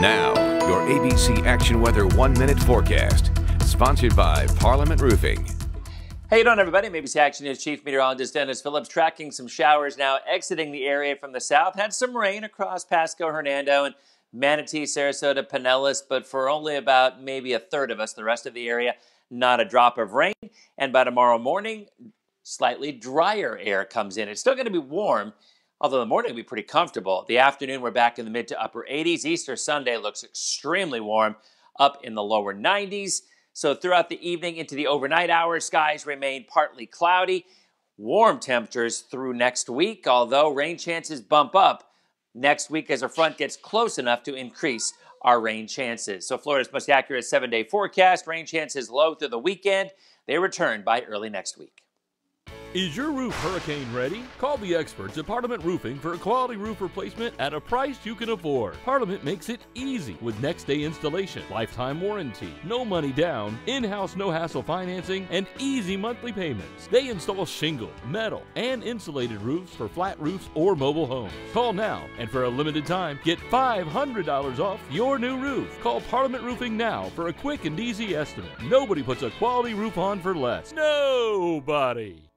Now, your ABC Action Weather one minute forecast. Sponsored by Parliament Roofing. Hey, you doing, everybody? ABC Action News Chief Meteorologist Denis Phillips tracking some showers now exiting the area from the south. Had some rain across Pasco, Hernando, and Manatee, Sarasota, Pinellas, but for only about maybe a third of us, the rest of the area, not a drop of rain. And by tomorrow morning, slightly drier air comes in. It's still going to be warm although the morning will be pretty comfortable. The afternoon, we're back in the mid to upper 80s. Easter Sunday looks extremely warm, up in the lower 90s. So throughout the evening into the overnight hours, skies remain partly cloudy. Warm temperatures through next week, although rain chances bump up next week as a front gets close enough to increase our rain chances. So Florida's most accurate seven-day forecast, rain chances low through the weekend. They return by early next week. Is your roof hurricane ready? Call the experts at Parliament Roofing for a quality roof replacement at a price you can afford. Parliament makes it easy with next day installation, lifetime warranty, no money down, in house no hassle financing, and easy monthly payments. They install shingle, metal, and insulated roofs for flat roofs or mobile homes. Call now and for a limited time, get $500 off your new roof. Call Parliament Roofing now for a quick and easy estimate. Nobody puts a quality roof on for less. Nobody.